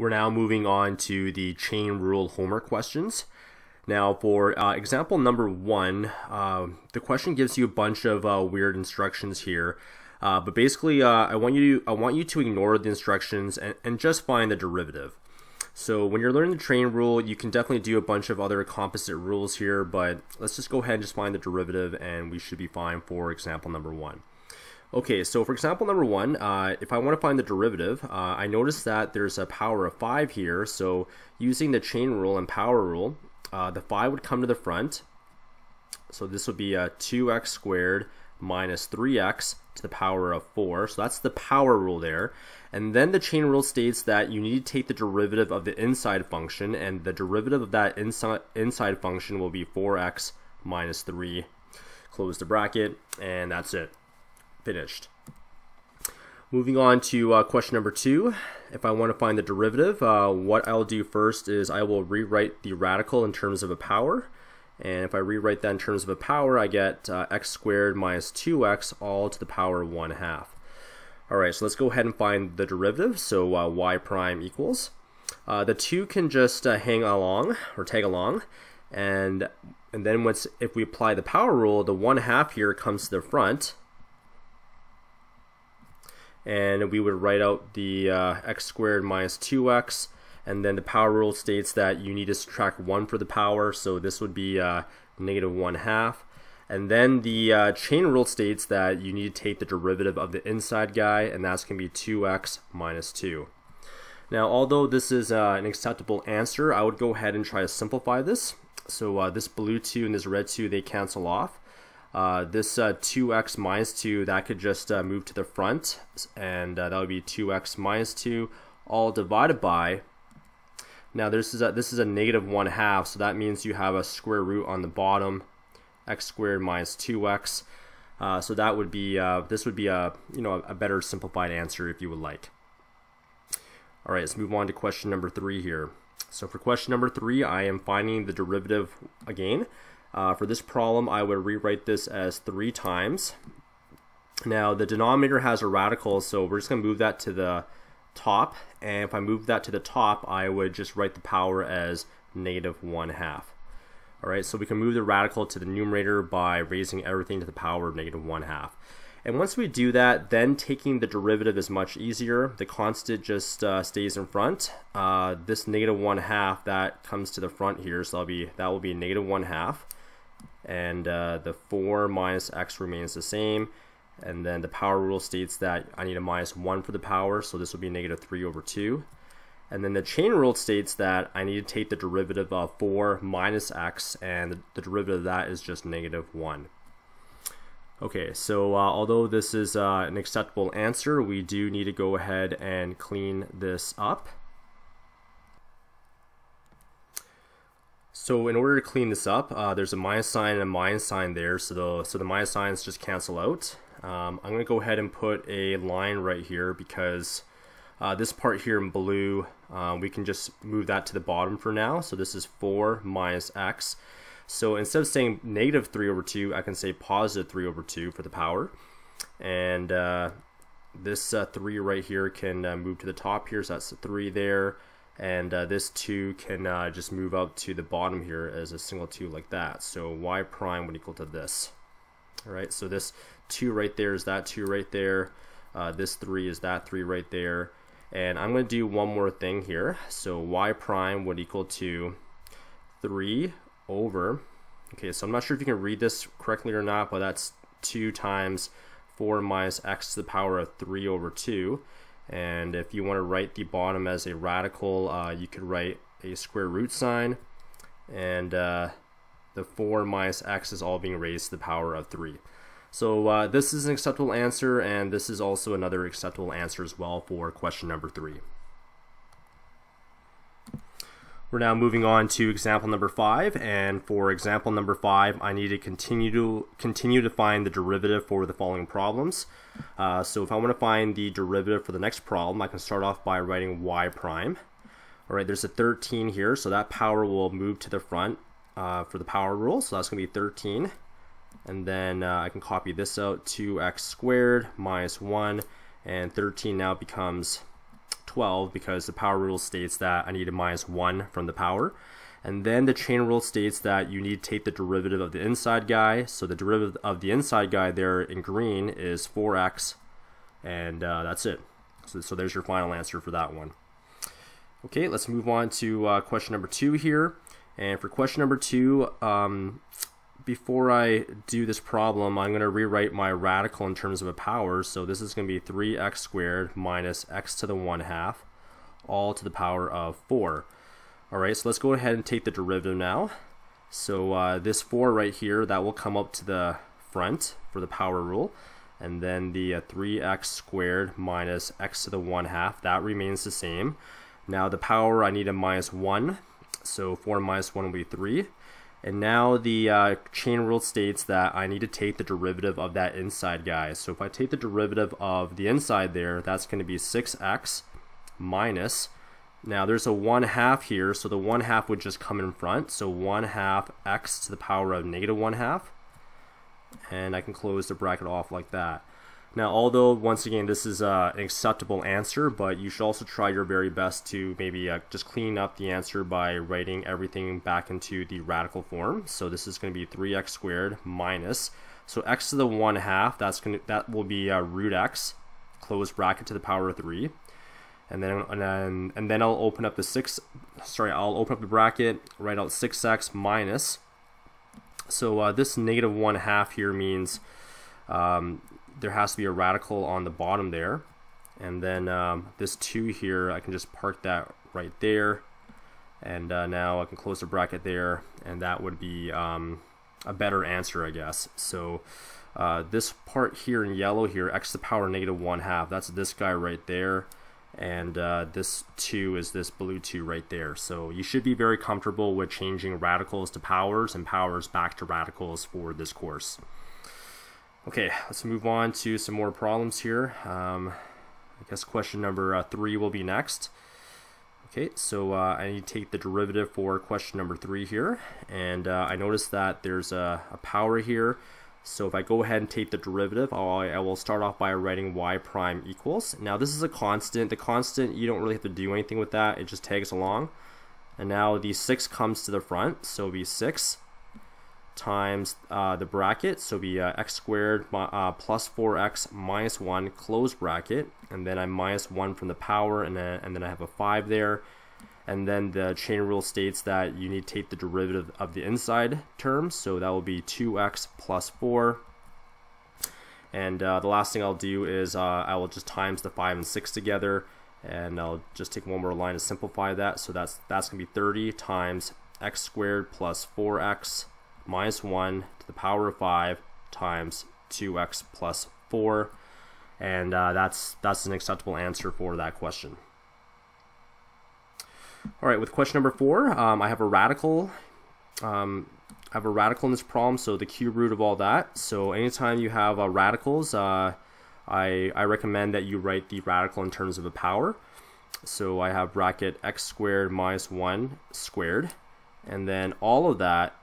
We're now moving on to the chain rule homework questions. Now for uh, example number one, uh, the question gives you a bunch of uh, weird instructions here. Uh, but basically, uh, I want you to, I want you to ignore the instructions and, and just find the derivative. So when you're learning the chain rule, you can definitely do a bunch of other composite rules here, but let's just go ahead and just find the derivative and we should be fine for example number one. Okay, so for example number one, uh, if I want to find the derivative, uh, I notice that there's a power of 5 here, so using the chain rule and power rule, uh, the 5 would come to the front, so this would be a 2x squared minus 3x to the power of 4, so that's the power rule there. And then the chain rule states that you need to take the derivative of the inside function, and the derivative of that inside, inside function will be 4x minus 3, close the bracket, and that's it finished. Moving on to uh, question number two, if I want to find the derivative, uh, what I'll do first is I will rewrite the radical in terms of a power. And if I rewrite that in terms of a power, I get uh, x squared minus 2x all to the power of 1 half. Alright, so let's go ahead and find the derivative. So uh, y prime equals. Uh, the 2 can just uh, hang along, or tag along. And, and then once if we apply the power rule, the 1 half here comes to the front and we would write out the uh, x squared minus 2x and then the power rule states that you need to subtract 1 for the power so this would be uh, negative 1 half. And then the uh, chain rule states that you need to take the derivative of the inside guy and that's going to be 2x minus 2 now although this is uh, an acceptable answer I would go ahead and try to simplify this. So uh, this blue 2 and this red 2 they cancel off uh, this uh, 2x minus 2, that could just uh, move to the front, and uh, that would be 2x minus 2, all divided by, now this is a, this is a negative 1 half, so that means you have a square root on the bottom, x squared minus 2x, uh, so that would be, this would be a, you know, a better simplified answer if you would like. Alright, let's move on to question number 3 here. So for question number 3, I am finding the derivative again. Uh, for this problem, I would rewrite this as 3 times. Now, the denominator has a radical, so we're just going to move that to the top. And if I move that to the top, I would just write the power as negative 1 half. Alright, so we can move the radical to the numerator by raising everything to the power of negative 1 half. And once we do that, then taking the derivative is much easier. The constant just uh, stays in front. Uh, this negative 1 half, that comes to the front here, so that'll be, that will be negative 1 half and uh, the 4 minus x remains the same. And then the power rule states that I need a minus 1 for the power so this will be negative 3 over 2 and then the chain rule states that I need to take the derivative of 4 minus x and the, derivative of that is just negative 1 okay so uh, although this is uh, an acceptable answer we do need to go ahead and clean this up So in order to clean this up, uh, there's a minus sign and a minus sign there, so the, so the minus signs just cancel out. Um, I'm going to go ahead and put a line right here because uh, this part here in blue, uh, we can just move that to the bottom for now. So this is 4 minus x. So instead of saying negative 3 over 2, I can say positive 3 over 2 for the power. And uh, this uh, 3 right here can uh, move to the top here, so that's the 3 there and uh, this 2 can uh, just move up to the bottom here as a single 2 like that. So y prime would equal to this. Alright, so this 2 right there is that 2 right there. Uh, this 3 is that 3 right there. And I'm to do one more thing here. So y prime would equal to 3 over, okay, so I'm not sure if you can read this correctly or not, but that's 2 times 4 minus x to the power of 3 over 2 and if you want to write the bottom as a radical uh, you could write a square root sign. And uh, the 4 minus x is all being raised to the power of 3 so uh, this is an acceptable answer and this is also another acceptable answer as well for question number 3 we're now moving on to example number five, and for example number five, I need to continue to continue to find the derivative for the following problems. Uh, so if I want to find the derivative for the next problem, I can start off by writing y prime. All right, there's a 13 here, so that power will move to the front uh, for the power rule, so that's going to be 13. And then uh, I can copy this out, 2x squared minus 1, and 13 now becomes 12 because the power rule states that I need a minus 1 from the power. And then the chain rule states that you need to take the derivative of the inside guy. So the derivative of the inside guy there in green is 4x, and uh, that's it. So, so, there's your final answer for that one. Okay, let's move on to uh, question number two here. And for question number two, um, before I do this problem, I'm going to rewrite my radical in terms of a power. So this is going to be 3x squared minus x to the 1 half, all to the power of 4. Alright, so let's go ahead and take the derivative now. So uh, this 4 right here, that will come up to the front for the power rule. And then the uh, 3x squared minus x to the 1 half, that remains the same. Now the power, I need a minus 1. So 4 minus 1 will be 3. And now the uh, chain rule states that I need to take the derivative of that inside guy. So if I take the derivative of the inside there, that's going to be 6x minus now there's a 1 half here, so the 1 half would just come in front. So 1 half x to the power of negative 1 half. And I can close the bracket off like that. Now, although, once again, this is uh, an acceptable answer, but you should also try your very best to maybe uh, just clean up the answer by writing everything back into the radical form. So this is going to be 3x squared minus, so x to the 1 half, that's going to, that will be uh, root x, close bracket to the power of 3 and then and then and then I'll open up the six sorry I'll open up the bracket write out 6x minus so uh, this negative one half here means um, there has to be a radical on the bottom there. And then um, this 2 here I can just park that right there. And uh, now I can close the bracket there. And that would be um, a better answer I guess. So uh, this part here in yellow here x to the power negative 1 half that's this guy right there. And uh, this 2 is this blue 2 right there. So you should be very comfortable with changing radicals to powers and powers back to radicals for this course. Okay, let's move on to some more problems here. Um, I guess question number uh, 3 will be next. Okay, so uh, I need to take the derivative for question number 3 here, and uh, I notice that there's a, a power here so if I go ahead and take the derivative, I will start off by writing y prime equals. Now this is a constant. The constant, you don't really have to do anything with that. It just tags along. And now the 6 comes to the front, so it'll be 6 times uh, the bracket, so be uh, x squared uh, plus 4x minus 1 close bracket, and then I minus 1 from the power, and then, and then I have a 5 there, and then the chain rule states that you need to take the derivative of the inside term. So that will be 2x plus 4 and uh, the last thing I'll do is uh, I will just times the 5 and 6 together. And I'll just take one more line to simplify that. So that's that's gonna be 30 times x squared plus 4x minus 1 to the power of 5 times 2x plus 4 and uh, that's that's an acceptable answer for that question. All right, with question number four, um, I have a radical. Um, I have a radical in this problem, so the cube root of all that. So anytime you have uh, radicals, uh, I, I recommend that you write the radical in terms of a power. So I have bracket x squared minus 1 squared, and then all of that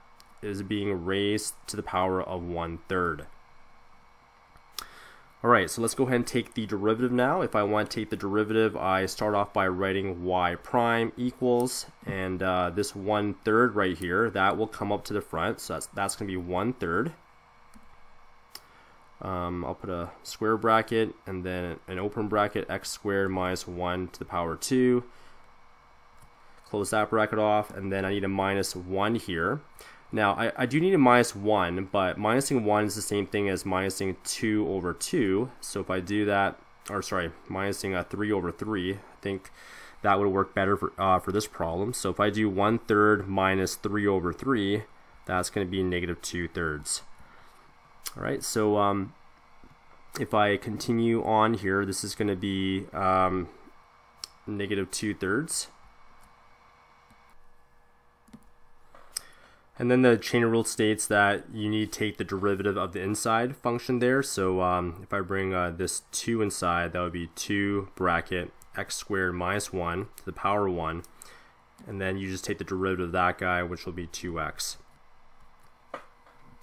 is being raised to the power of 1 third. Alright, so let's go ahead and take the derivative now. If I want to take the derivative, I start off by writing y prime equals, and uh, this one third right here, that will come up to the front, so that's, that's going to be one third. Um, I'll put a square bracket and then an open bracket x squared minus 1 to the power 2. Close that bracket off, and then I need a minus 1 here. Now, I, I do need a minus 1, but minusing 1 is the same thing as minusing 2 over 2. So if I do that, or sorry, minusing a 3 over 3, I think that would work better for, uh, for this problem. So if I do 1 third minus 3 over 3, that's going to be negative 2 thirds. Alright, so um, if I continue on here, this is going to be um, negative 2 thirds. And then the chain rule states that you need to take the derivative of the inside function there. So um, if I bring uh, this 2 inside, that would be 2 bracket x squared minus 1 to the power 1. And then you just take the derivative of that guy, which will be 2x.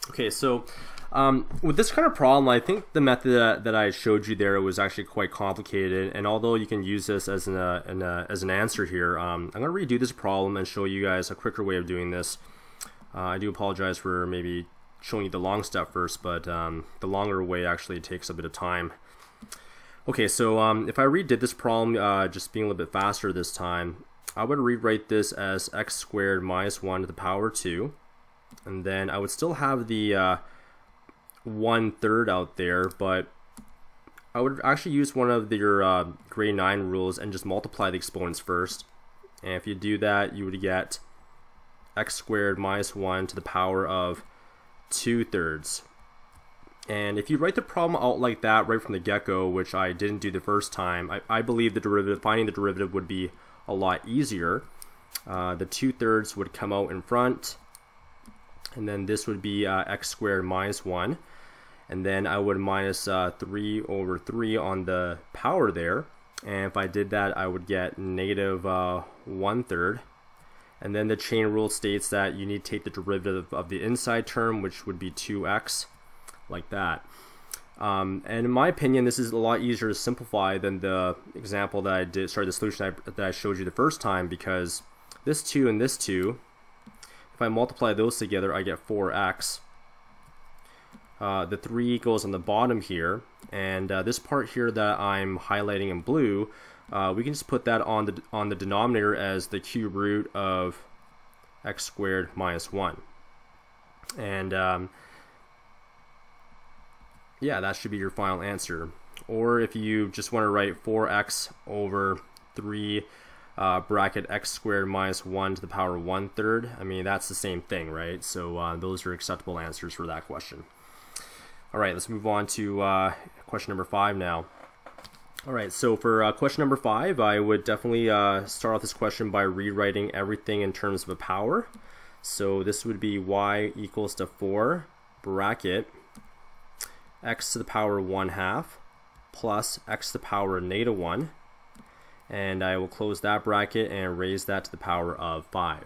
Okay, so um, with this kind of problem, I think the method that, that, I showed you there was actually quite complicated. And although you can use this as an, uh, an uh, as an answer here, um, I'm going to redo this problem and show you guys a quicker way of doing this. Uh, I do apologize for maybe showing you the long step first, but um, the longer way actually takes a bit of time. Okay, so um, if I redid this problem, uh, just being a little bit faster this time, I would rewrite this as x squared minus 1 to the power 2. And then I would still have the uh, one third out there, but I would actually use one of your uh, grade 9 rules and just multiply the exponents first. And if you do that, you would get x squared minus 1 to the power of 2 thirds. And if you write the problem out like that right from the get-go, which I didn't do the first time, I, I believe the derivative, finding the derivative would be a lot easier. Uh, the 2 thirds would come out in front, and then this would be uh, x squared minus 1 and then I would minus, uh, 3 over 3 on the power there and if I did that I would get negative uh, 1 third and then the chain rule states that you need to take the derivative of the inside term which would be 2x like that. Um, and in my opinion this is a lot easier to simplify than the example that I did sorry the solution I, that I showed you the first time because this 2 and this 2 if I multiply those together I get 4x uh, the 3 goes on the bottom here, and uh, this part here that I'm highlighting in blue, uh, we can just put that on the, on the denominator as the cube root of x squared minus 1. And um, yeah, that should be your final answer. Or if you just want to write 4x over 3 uh, bracket x squared minus 1 to the power 1 third, I mean, that's the same thing, right? So uh, those are acceptable answers for that question. All right, let's move on to uh, question number five now. All right, so for uh, question number five, I would definitely uh, start off this question by rewriting everything in terms of a power. So this would be y equals to 4 bracket x to the power 1 half plus x to the power negative 1. And I will close that bracket and raise that to the power of 5.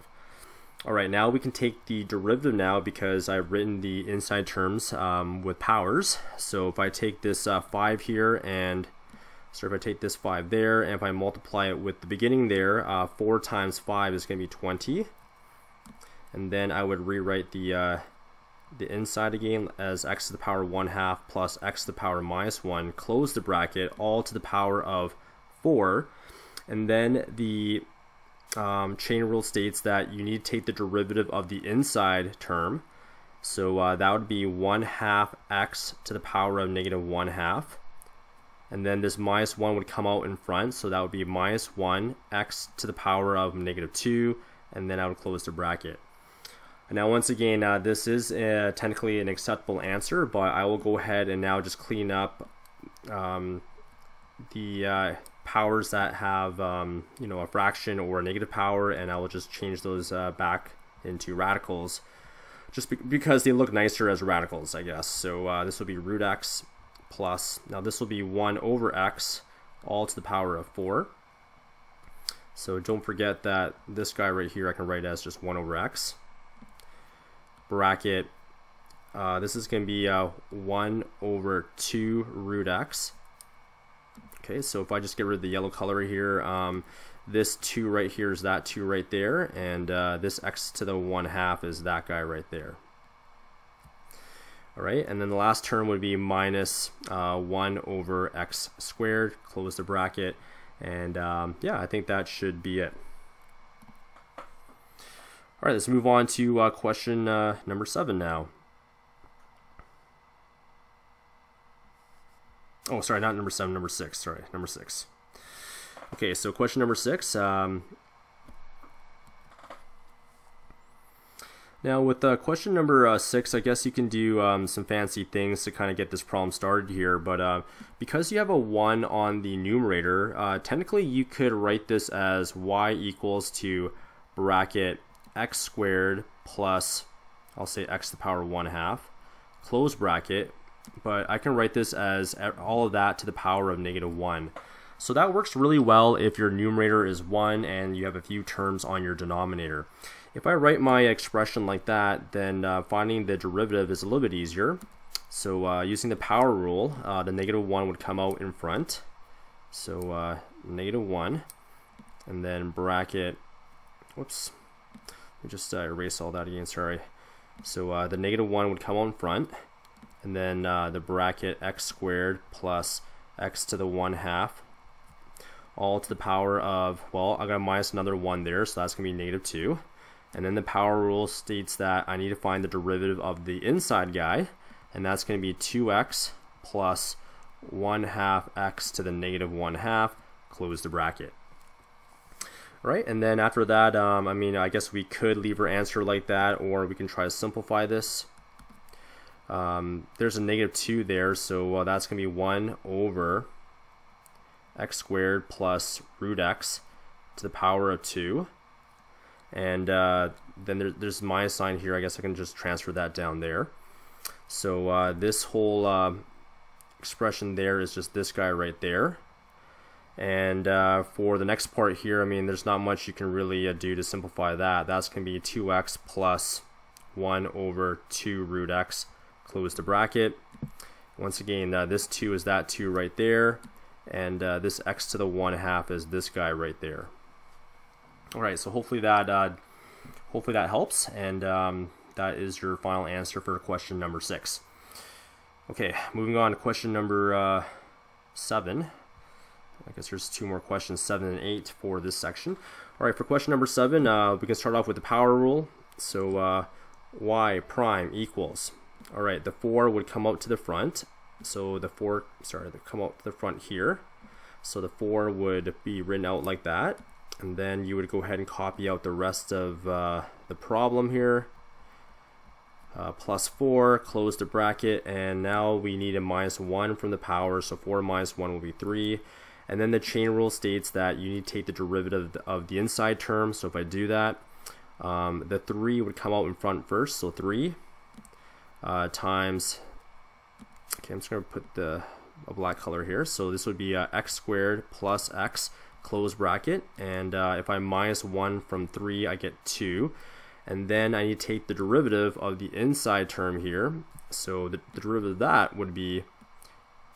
All right, now we can take the derivative now because I've written the inside terms um, with powers. So if I take this uh, 5 here and so if I take this 5 there and if I multiply it with the beginning there, uh, 4 times 5 is going to be 20. And then I would rewrite the uh, the inside again as x to the power 1 half plus x to the power minus 1, close the bracket, all to the power of 4. And then the um, chain rule states that you need to take the derivative of the inside term. So uh, that would be 1 half x to the power of negative 1 half. And then this minus 1 would come out in front, so that would be minus 1 x to the power of negative 2, and then I would close the bracket. And now once again, uh, this is uh, technically an acceptable answer, but I will go ahead and now just clean up um, the uh, powers that have um, you know a fraction or a negative power. And I will just change those uh, back into radicals. Just be because they look nicer as radicals I guess. So uh, this will be root x plus. Now this will be 1 over x all to the power of 4 so don't forget that this guy right here I can write as just 1 over x. Bracket uh, this is going to be uh, 1 over 2 root x. Okay, so if I just get rid of the yellow color here, um, this 2 right here is that 2 right there, and uh, this x to the 1 half is that guy right there. Alright, and then the last term would be minus, uh, 1 over x squared, close the bracket, and um, yeah, I think that should be it. Alright, let's move on to uh, question uh, number 7 now. Oh, sorry, not number seven, number six. Sorry, number six. Okay, so question number six. Um, now, with uh, question number uh, six, I guess you can do um, some fancy things to kind of get this problem started here. But uh, because you have a 1 on the numerator, uh, technically you could write this as y equals to bracket x squared plus, I'll say x to the power 1 half, close bracket, but I can write this as all of that to the power of negative 1. So that works really well if your numerator is 1 and you have a few terms on your denominator. If I write my expression like that, then uh, finding the derivative is a little bit easier. So uh, using the power rule, uh, the negative 1 would come out in front. So uh, negative 1, and then bracket, whoops, let me just uh, erase all that again, sorry. So uh, the negative 1 would come out in front, and then the bracket x squared plus x to the 1 half all to the power of, well, I got minus another 1 there, so that's going to be negative 2. And then the power rule states that I need to find the derivative of the inside guy, and that's going to be 2x plus 1 half x to the negative 1 half, close the bracket. All right, and then after that, um, I mean, I guess we could leave our answer like that, or we can try to simplify this. Um, there's a negative 2 there, so uh, that's going to be 1 over x squared plus root x to the power of 2 and uh, then there, there's my sign here. I guess I can just transfer that down there. So uh, this whole uh, expression there is just this guy right there. And uh, for the next part here, I mean, there's not much you can really uh, do to simplify that. That's going to be 2x plus 1 over 2 root x, close the bracket. Once again, uh, this 2 is that 2 right there, and this x to the 1 half is this guy right there. All right, so hopefully that uh, hopefully that helps, and um, that is your final answer for question number six. Okay, moving on to question number uh, seven. I guess there's two more questions, seven and eight, for this section. All right, for question number seven, uh, we can start off with the power rule. So uh, y prime equals. All right, the four would come out to the front. So the four, sorry, they come out to the front here. So the four would be written out like that and then you would go ahead and copy out the rest of uh, the problem here. Uh, plus 4 close the bracket and now we need a minus 1 from the power so 4 minus 1 will be 3 and then the chain rule states that you need to take the derivative of the inside term so if I do that um, the 3 would come out in front first so 3 uh, times okay I'm just to put the a black color here. So this would be uh, x squared plus x close bracket and uh, if I minus 1 from 3 I get 2 and then I need to take the derivative of the inside term here. So the, the derivative of that would be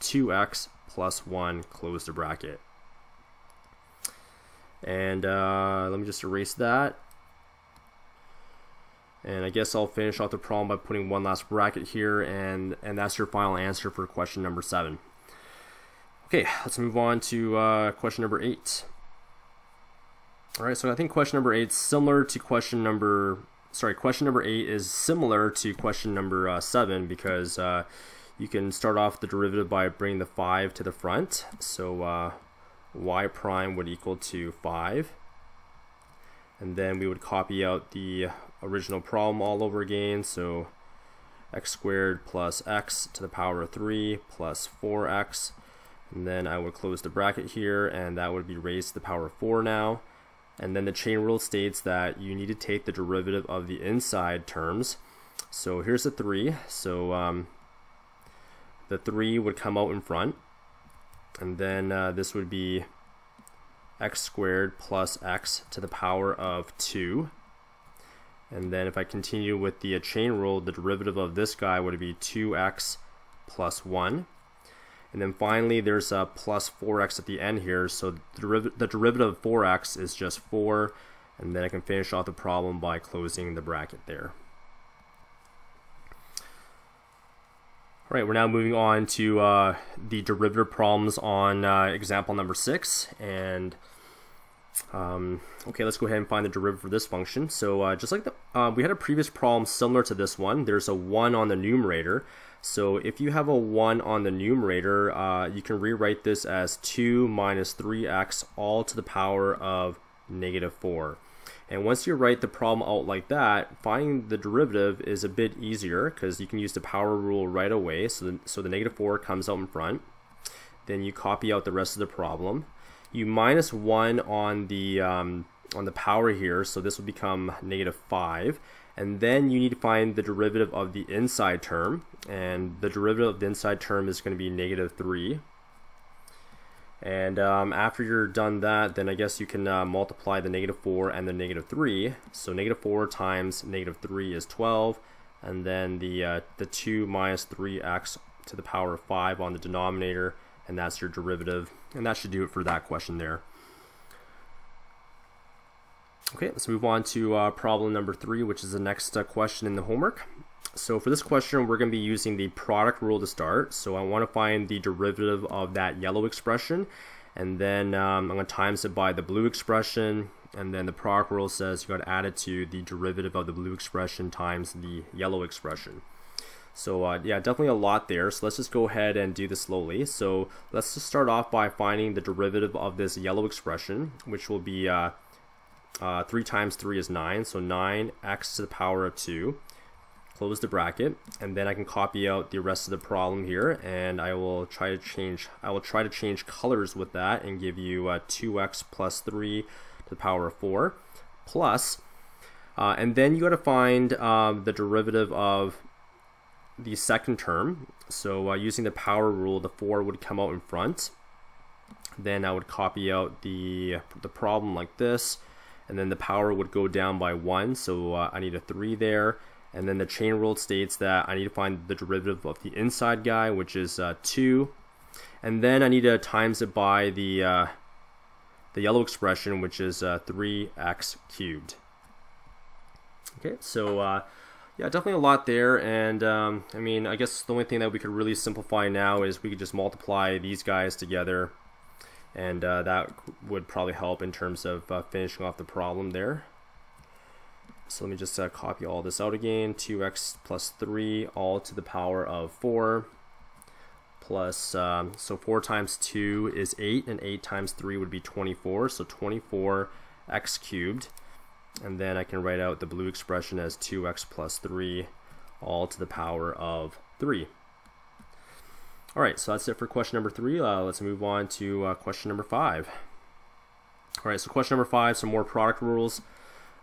2x plus 1 close the bracket. And uh, let me just erase that. And I guess I'll finish off the problem by putting one last bracket here and and that's your final answer for question number 7 Okay, let's move on to uh, question number eight. All right, so I think question number eight is similar to question number, sorry, question number eight is similar to question number uh, seven because uh, you can start off the derivative by bringing the five to the front. So uh, y prime would equal to five. And then we would copy out the original problem all over again. So x squared plus x to the power of 3 plus 4x and then I would close the bracket here and that would be raised to the power of 4 now. And then the chain rule states that you need to take the derivative of the inside terms. So here's the 3 so um, the 3 would come out in front. And then uh, this would be x squared plus x to the power of 2 and then if I continue with the chain rule the derivative of this guy would be 2x plus 1 and then finally, there's a plus 4x at the end here. So the, the derivative of 4x is just 4. And then I can finish off the problem by closing the bracket there. All right, we're now moving on to uh, the derivative problems on uh, example number 6. And um, okay, let's go ahead and find the derivative for this function. So uh, just like the, uh, we had a previous problem similar to this one, there's a 1 on the numerator. So if you have a 1 on the numerator, uh, you can rewrite this as 2 minus 3x all to the power of negative 4. And once you write the problem out like that, finding the derivative is a bit easier because you can use the power rule right away. So the, so the negative 4 comes out in front. Then you copy out the rest of the problem. You minus 1 on the, um, on the power here, so this will become negative 5 and then you need to find the derivative of the inside term and the derivative of the inside term is going to be negative 3 And um, after you're done that, then I guess you can uh, multiply the negative 4 and the negative 3. So negative 4 times negative 3 is 12. And then the, uh, the 2 minus 3x to the power of 5 on the denominator. And that's your derivative. And that should do it for that question there. Okay, let's move on to uh, problem number three, which is the next uh, question in the homework. So for this question, we're going to be using the product rule to start. So I want to find the derivative of that yellow expression, and then um, I'm going to times it by the blue expression, and then the product rule says you got to add it to the derivative of the blue expression times the yellow expression. So uh, yeah, definitely a lot there. So let's just go ahead and do this slowly. So let's just start off by finding the derivative of this yellow expression, which will be uh, uh, 3 times 3 is 9, so 9x to the power of 2. Close the bracket, and then I can copy out the rest of the problem here, and I will try to change. I will try to change colors with that and give you uh, 2x plus 3 to the power of 4 plus, uh, and then you got to find um, the derivative of the second term. So uh, using the power rule, the 4 would come out in front. Then I would copy out the the problem like this and then the power would go down by 1, so uh, I need a 3 there. And then the chain rule states that I need to find the derivative of the inside guy, which is uh, 2. And then I need to times it by the, uh, the yellow expression, which is 3x uh, cubed. Okay, so uh, yeah, definitely a lot there. And um, I mean, I guess the only thing that we could really simplify now is we could just multiply these guys together and uh, that would probably help in terms of uh, finishing off the problem there. So let me just uh, copy all this out again. 2x plus 3 all to the power of 4 plus, um, so 4 times 2 is 8 and 8 times 3 would be 24. So 24x cubed. And then I can write out the blue expression as 2x plus 3 all to the power of 3. All right, so that's it for question number three. Uh, let's move on to uh, question number five. All right, so question number five, some more product rules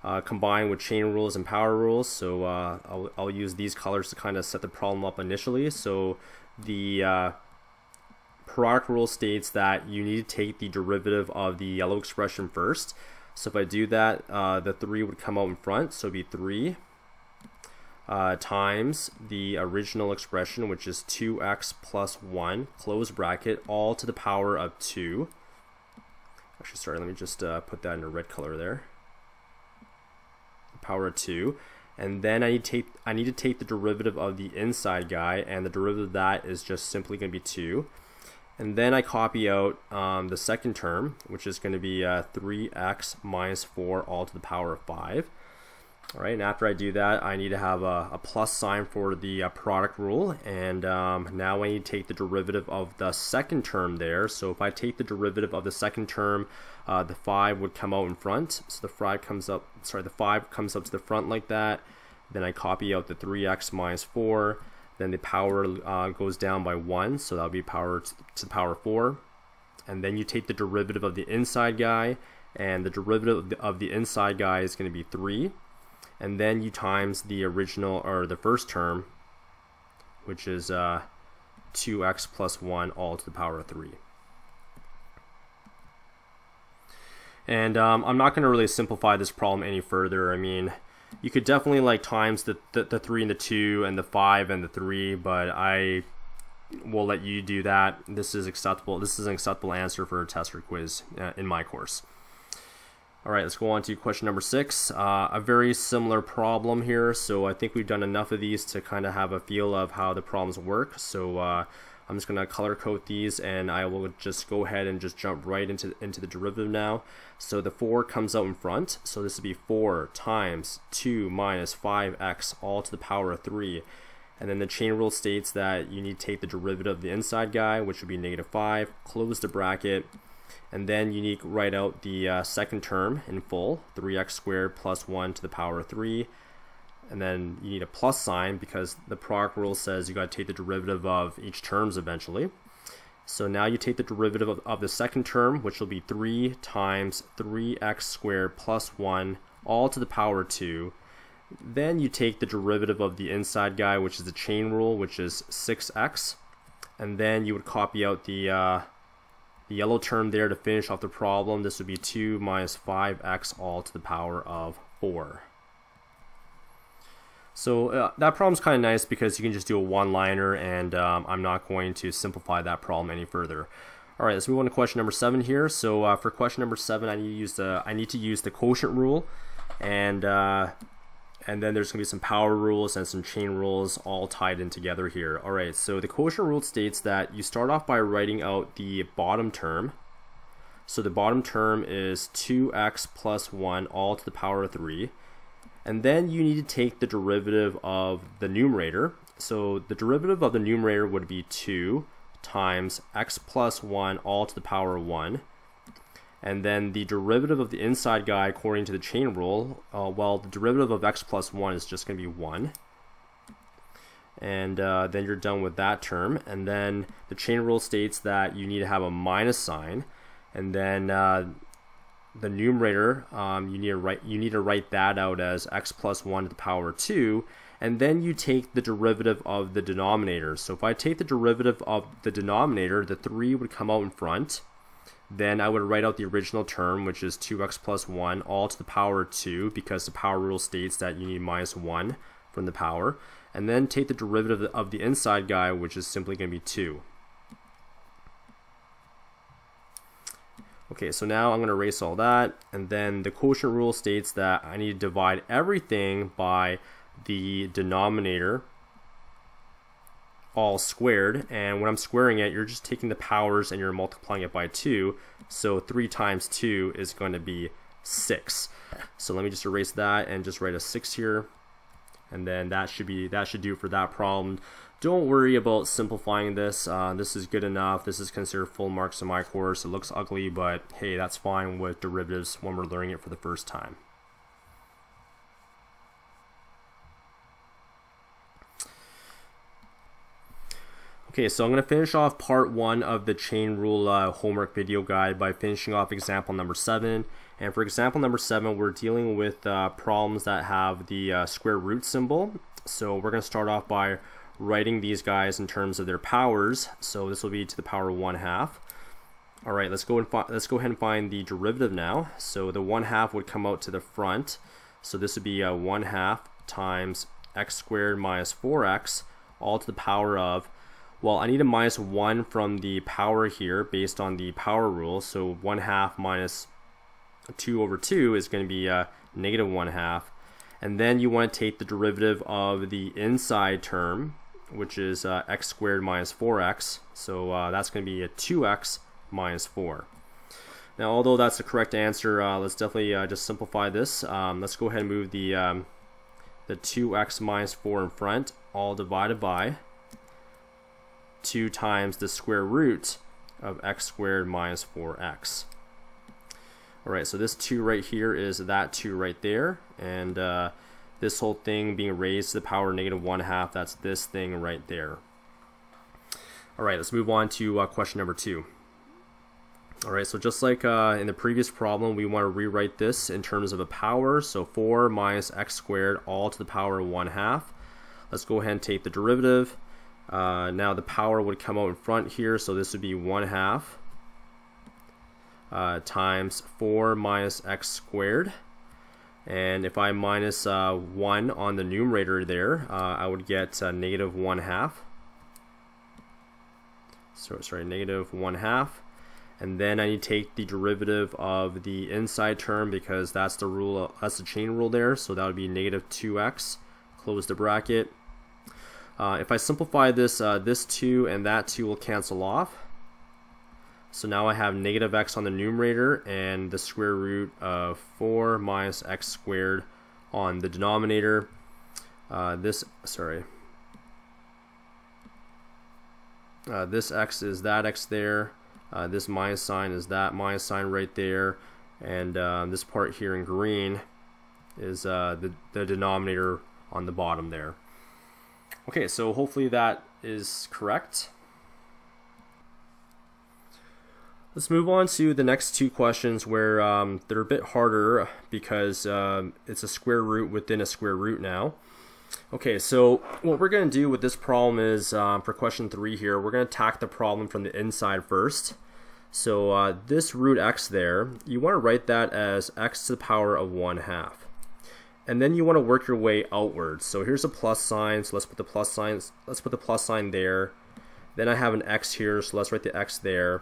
uh, combined with chain rules and power rules. So uh, I'll, I'll, use these colors to kind of set the problem up initially. So the uh, product rule states that you need to take the derivative of the yellow expression first. So if I do that, uh, the 3 would come out in front, so it'd be 3 uh, times the original expression, which is 2x plus 1, close bracket, all to the power of 2. Actually, sorry, let me just uh, put that in a red color there. Power of 2. And then I need, take, I need to take the derivative of the inside guy, and the derivative of that is just simply going to be 2. And then I copy out um, the second term, which is going to be uh, 3x minus 4 all to the power of 5. All right, and after I do that, I need to have a, a plus sign for the uh, product rule, and um, now I need to take the derivative of the second term there. So if I take the derivative of the second term, uh, the 5 would come out in front. So the 5 comes up, sorry, the 5 comes up to the front like that. Then I copy out the 3x minus 4. Then the power uh, goes down by 1, so that would be power to the power 4. And then you take the derivative of the inside guy, and the derivative of the, of the inside guy is going to be 3 and then you times the original or the first term which is uh, 2x plus 1 all to the power of 3 and um, I'm not going to really simplify this problem any further. I mean you could definitely like times the, the, the 3 and the 2 and the 5 and the 3 but I will let you do that. This is acceptable this is an acceptable answer for a test or quiz uh, in my course all right, let's go on to question number six. Uh, a very similar problem here, so I think we've done enough of these to kind of have a feel of how the problems work. So uh, I'm just going to color code these, and I will just go ahead and just jump right into, into the derivative now. So the 4 comes out in front, so this would be 4 times 2 minus 5x all to the power of 3. And then the chain rule states that you need to take the derivative of the inside guy, which would be negative 5, close the bracket, and then you need to write out the uh, second term in full, 3x squared plus 1 to the power of 3. And then you need a plus sign because the product rule says you got to take the derivative of each terms eventually. So now you take the derivative of, of the second term, which will be 3 times 3x squared plus 1, all to the power 2. Then you take the derivative of the inside guy, which is the chain rule, which is 6x. And then you would copy out the... Uh, the yellow term there to finish off the problem, this would be 2 minus 5x all to the power of 4. So uh, that problem's kind of nice because you can just do a one-liner and um, I'm not going to simplify that problem any further. All right, let's move on to question number seven here. So uh, for question number seven, I need to use the I need to use the quotient rule, and uh, and then there's gonna be some power rules and some chain rules all tied in together here. All right, so the quotient rule states that you start off by writing out the bottom term. So the bottom term is 2x plus 1 all to the power of 3. And then you need to take the derivative of the numerator. So the derivative of the numerator would be 2 times x plus 1 all to the power of 1. And then the derivative of the inside guy according to the chain rule, uh, well, the derivative of x plus 1 is just going to be 1. And uh, then you're done with that term. And then the chain rule states that you need to have a minus sign. And then uh, the numerator, um, you need to write you need to write that out as x plus one to the power two, and then you take the derivative of the denominator. So if I take the derivative of the denominator, the three would come out in front. Then I would write out the original term, which is 2x plus 1, all to the power 2, because the power rule states that you need minus 1 from the power. And then take the derivative of the inside guy, which is simply going to be 2. Okay, so now I'm going to erase all that, and then the quotient rule states that I need to divide everything by the denominator all squared, and when I'm squaring it, you're just taking the powers and you're multiplying it by 2, so 3 times 2 is going to be 6. So let me just erase that and just write a 6 here, and then that should be that should do for that problem. Don't worry about simplifying this. Uh, this is good enough. This is considered full marks in my course. It looks ugly, but hey, that's fine with derivatives when we're learning it for the first time. Okay, so I'm going to finish off part one of the chain rule uh, homework video guide by finishing off example number seven. And for example number seven, we're dealing with uh, problems that have the uh, square root symbol. So we're going to start off by writing these guys in terms of their powers. So this will be to the power 1 half. All right, let's go and let's go ahead and find the derivative now. So the 1 half would come out to the front. So this would be uh, 1 half times x squared minus 4x all to the power of well, I need a minus 1 from the power here based on the power rule. So 1 half minus 2 over 2 is going to be uh, negative 1 half. And then you want to take the derivative of the inside term, which is uh, x squared minus 4x. So uh, that's going to be a 2x minus 4. Now, although that's the correct answer, uh, let's definitely uh, just simplify this. Um, let's go ahead and move the, um, the 2x minus 4 in front, all divided by 2 times the square root of x squared minus 4x. Alright, so this 2 right here is that 2 right there, and uh, this whole thing being raised to the power negative 1 half, that's this thing right there. Alright, let's move on to uh, question number 2. Alright, so just like uh, in the previous problem, we want to rewrite this in terms of a power, so 4 minus x squared all to the power of 1 half. Let's go ahead and take the derivative. Uh, now the power would come out in front here, so this would be 1 half uh, times 4 minus x squared and if I minus, uh, 1 on the numerator there, uh, I would get uh, negative 1 half. So sorry, negative 1 half. And then I need to take the derivative of the inside term because that's the rule, of, that's the chain rule there. So that would be negative 2x. Close the bracket. Uh, if I simplify this, uh, this 2 and that 2 will cancel off. So now I have negative x on the numerator and the square root of 4 minus x squared on the denominator. Uh, this, sorry, uh, this x is that x there. Uh, this minus sign is that minus sign right there. And uh, this part here in green is uh, the, the denominator on the bottom there. Okay, so hopefully that is correct. Let's move on to the next two questions where um, they're a bit harder because um, it's a square root within a square root now. Okay, so what we're going to do with this problem is, um, for question three here, we're going to attack the problem from the inside first. So uh, this root x there, you want to write that as x to the power of 1 half. And then you want to work your way outwards. So here's a plus sign, so let's put the plus sign, let's put the plus sign there. Then I have an x here, so let's write the x there.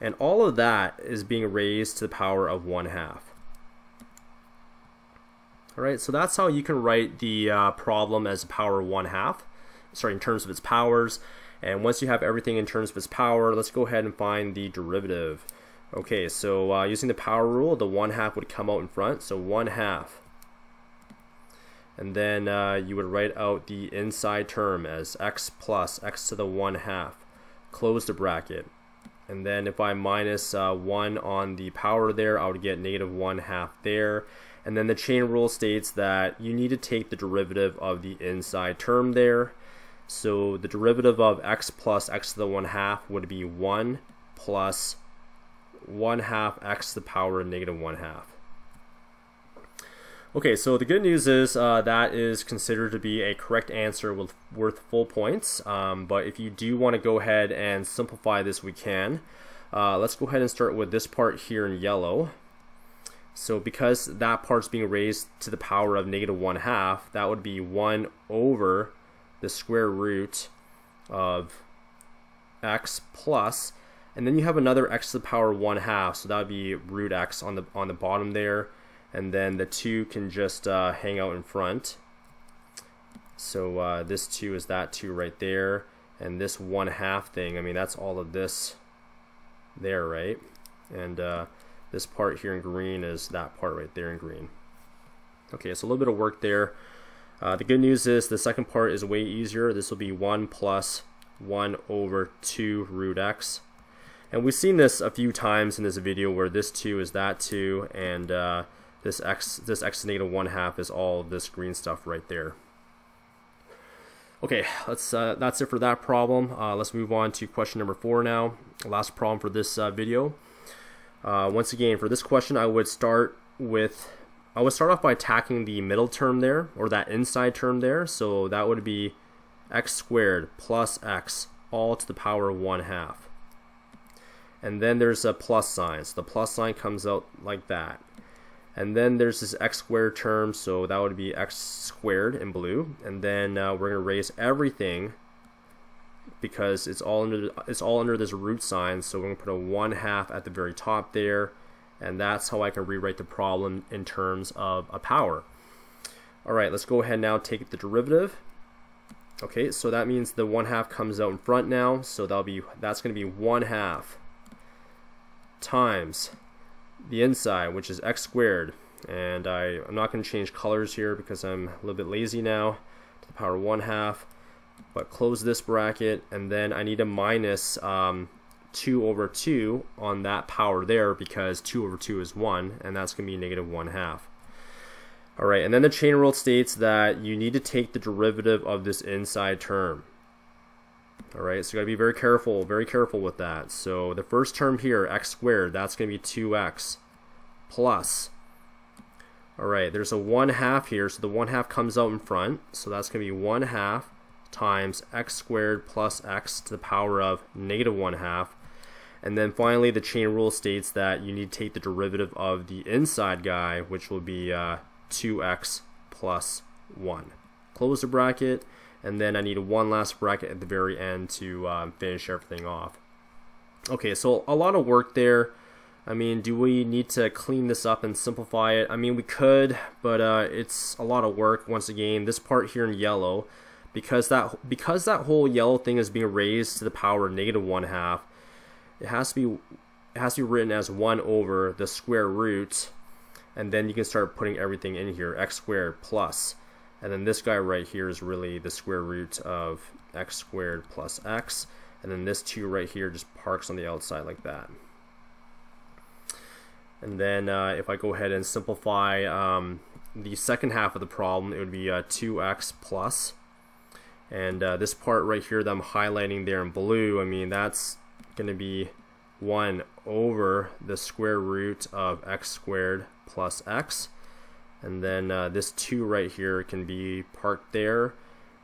And all of that is being raised to the power of 1 half. Alright, so that's how you can write the uh, problem as power 1 half, sorry, in terms of its powers. And once you have everything in terms of its power, let's go ahead and find the derivative. Okay, so uh, using the power rule, the 1 half would come out in front, so 1 half. And then uh, you would write out the inside term as x plus x to the 1 half. Close the bracket. And then if I minus, uh, 1 on the power there, I would get negative 1 half there. And then the chain rule states that you need to take the derivative of the inside term there. So the derivative of x plus x to the 1 half would be 1 plus 1 half x to the power of negative 1 half. Okay, so the good news is uh, that is considered to be a correct answer with worth full points. Um, but if you do want to go ahead and simplify this, we can. Uh, let's go ahead and start with this part here in yellow. So because that part's being raised to the power of negative 1 half, that would be 1 over the square root of x plus, and then you have another x to the power 1 half, so that would be root x on the, on the bottom there, and then the 2 can just uh, hang out in front. So uh, this 2 is that 2 right there, and this 1 half thing, I mean that's all of this there, right? And uh, this part here in green is that part right there in green. Okay, so a little bit of work there. Uh, the good news is the second part is way easier. This will be 1 plus 1 over 2 root x. And we've seen this a few times in this video where this 2 is that 2 and uh, this x this x to negative 1 half is all this green stuff right there. Okay, let's, uh, that's it for that problem. Uh, let's move on to question number 4 now. Last problem for this uh, video. Uh, once again, for this question, I would start with I would start off by attacking the middle term there, or that inside term there. So that would be x squared plus x all to the power of 1 half. And then there's a plus sign. So the plus sign comes out like that. And then there's this x squared term, so that would be x squared in blue. And then uh, we're going to raise everything because it's all under it's all under this root sign. So we're going to put a 1 half at the very top there and that's how I can rewrite the problem in terms of a power. All right, let's go ahead now take the derivative. Okay, so that means the 1 half comes out in front now, so that'll be that's going to be 1 half times the inside, which is x squared. And I, I'm not going to change colors here because I'm a little bit lazy now to the power 1 half. But close this bracket, and then I need to minus um, 2 over 2 on that power there because 2 over 2 is 1 and that's going to be negative 1 half. Alright, and then the chain rule states that you need to take the derivative of this inside term. Alright, so you got to be very careful, very careful with that. So the first term here, x squared, that's going to be 2x plus. Alright, there's a 1 half here, so the 1 half comes out in front. So that's going to be 1 half times x squared plus x to the power of negative 1 half and then finally, the chain rule states that you need to take the derivative of the inside guy, which will be uh, 2x plus 1. Close the bracket, and then I need one last bracket at the very end to um, finish everything off. Okay, so a lot of work there. I mean, do we need to clean this up and simplify it? I mean, we could, but uh, it's a lot of work. Once again, this part here in yellow, because that because that whole yellow thing is being raised to the power of negative one half, it has to be it has to be written as 1 over the square root and then you can start putting everything in here x squared plus and then this guy right here is really the square root of x squared plus x. And then this 2 right here just parks on the outside like that. And then uh, if I go ahead and simplify um, the second half of the problem it would be uh, 2x plus. And uh, this part right here that I'm highlighting there in blue I mean that's going to be 1 over the square root of x squared plus x. And then uh, this 2 right here can be parked there.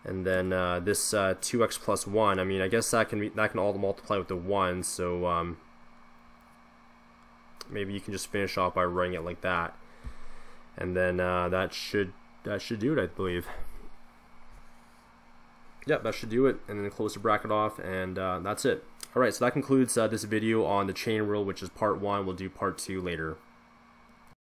And then uh, this uh, 2x plus 1, I mean, I guess that can be that can all multiply with the 1. So um, maybe you can just finish off by writing it like that. And then uh, that should that should do it, I believe. Yep, that should do it. And then close the bracket off, and uh, that's it. Alright, so that concludes uh, this video on the chain rule, which is part one. We'll do part two later.